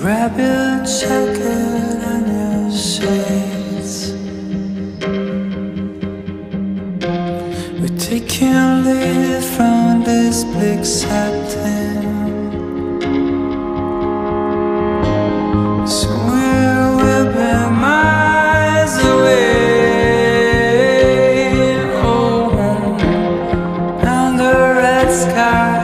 Grab your jacket and your shades. We're taking from this big setting. Somewhere we'll be miles away. Oh, oh, red sky.